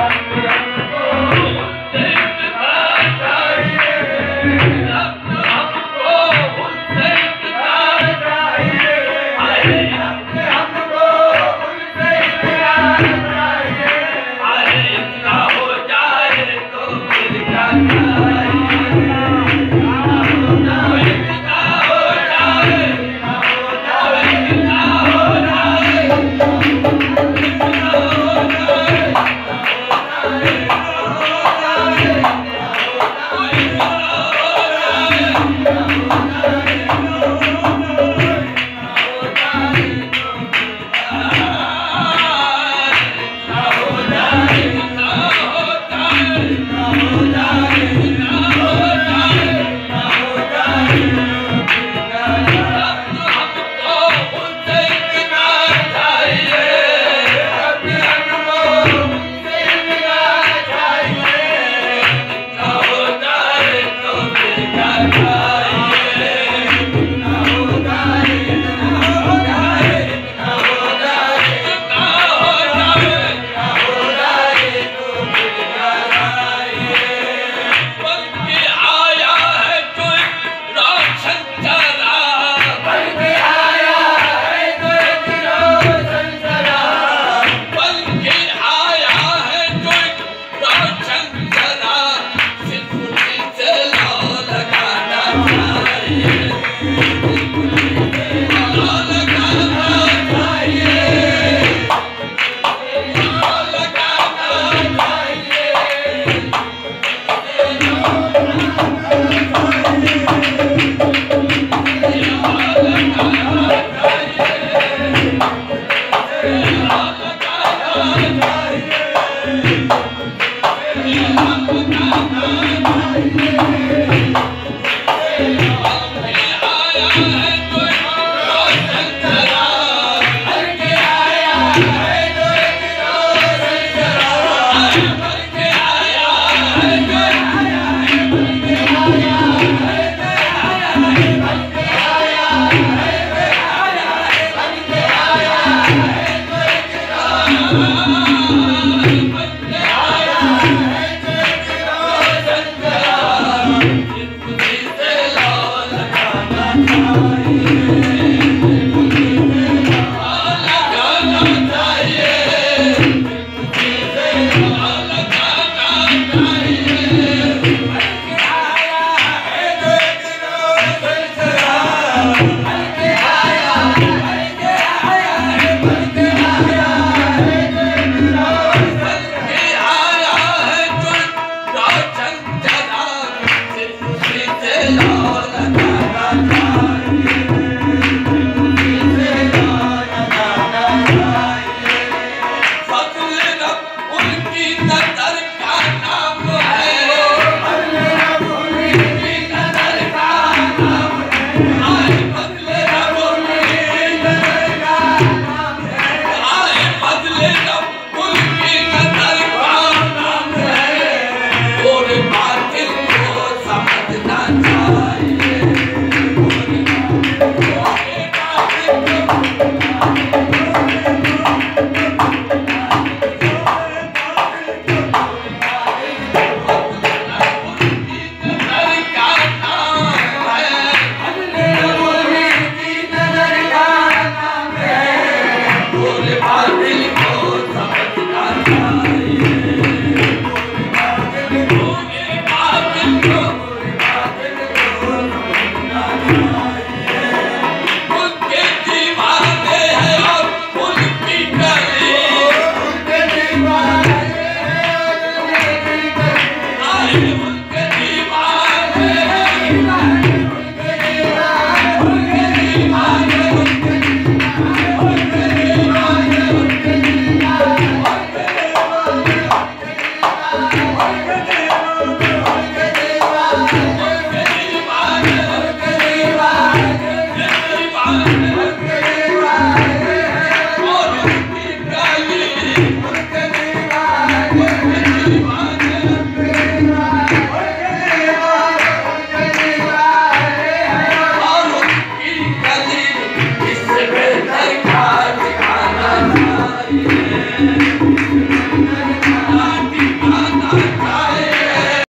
Amém. Thank you. Holy Bible.